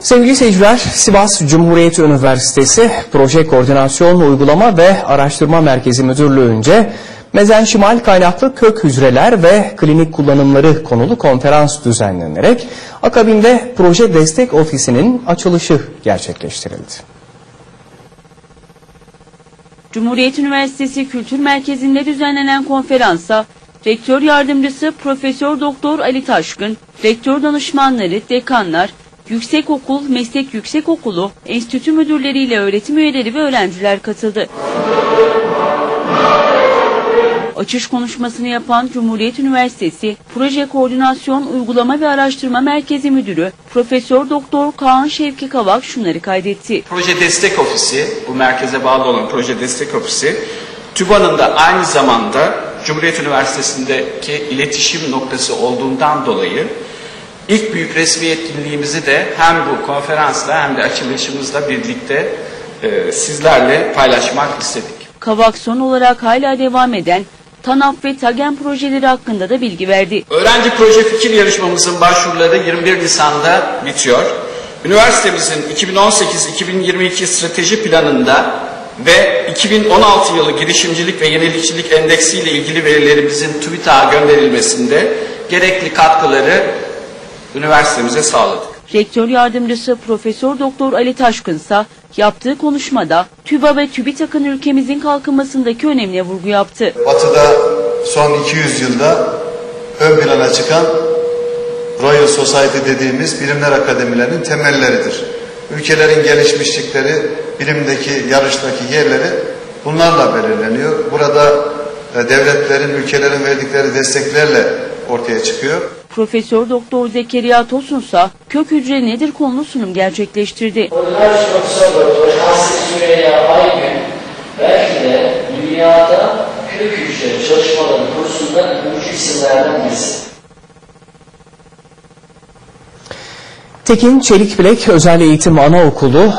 Sevgili seyirciler, Sivas Cumhuriyet Üniversitesi Proje Koordinasyon Uygulama ve Araştırma Merkezi Müdürlüğü'nce mezenşimal kaynaklı kök hücreler ve klinik kullanımları konulu konferans düzenlenerek akabinde Proje Destek Ofisi'nin açılışı gerçekleştirildi. Cumhuriyet Üniversitesi Kültür Merkezi'nde düzenlenen konferansa Rektör Yardımcısı Profesör Doktor Ali Taşkın, rektör danışmanları, dekanlar, Yüksekokul, Meslek Yüksekokulu, enstitü müdürleriyle öğretim üyeleri ve öğrenciler katıldı. Açış konuşmasını yapan Cumhuriyet Üniversitesi Proje Koordinasyon Uygulama ve Araştırma Merkezi Müdürü Profesör Doktor Kaan Şevki Kavak şunları kaydetti. Proje Destek Ofisi, bu merkeze bağlı olan Proje Destek Ofisi, TÜBA'nın da aynı zamanda Cumhuriyet Üniversitesi'ndeki iletişim noktası olduğundan dolayı ilk büyük resmi etkinliğimizi de hem bu konferansla hem de açılışımızla birlikte e, sizlerle paylaşmak istedik. Kavak son olarak hala devam eden TANAP ve TAGEN projeleri hakkında da bilgi verdi. Öğrenci proje fikir yarışmamızın başvuruları 21 Nisan'da bitiyor. Üniversitemizin 2018-2022 strateji planında ve 2016 yılı girişimcilik ve yenilikçilik endeksi ile ilgili verilerimizin TÜBİTAK'a gönderilmesinde gerekli katkıları üniversitemize sağladık. Rektör yardımcısı Profesör Doktor Ali Taşkın ise yaptığı konuşmada TÜBA ve TÜBİTAK'ın ülkemizin kalkınmasındaki önemine vurgu yaptı. Batı'da son 200 yılda ön plana çıkan Royal Society dediğimiz bilimler akademilerinin temelleridir. Ülkelerin gelişmişlikleri, bilimdeki, yarıştaki yerleri bunlarla belirleniyor. Burada e, devletlerin, ülkelerin verdikleri desteklerle ortaya çıkıyor. Profesör Doktor Zekeriya Tosunsa kök hücre nedir konulu sunum gerçekleştirdi. Koordinasyon Profesör Doktor Tahsin Süreyya Aygün belki de dünyada kök hücre çalışmaları konusunda öncü isimlerden birisi. Tekin Çelikbilek Özel Eğitim Anaokulu